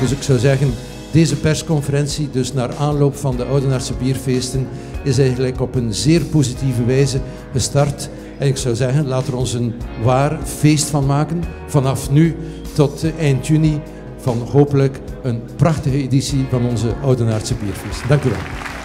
Dus ik zou zeggen, deze persconferentie, dus naar aanloop van de Oudenaarse bierfeesten, is eigenlijk op een zeer positieve wijze gestart. En ik zou zeggen, laten we ons een waar feest van maken. Vanaf nu tot eh, eind juni van hopelijk een prachtige editie van onze Oudenaardse bierfeest. Dank u wel.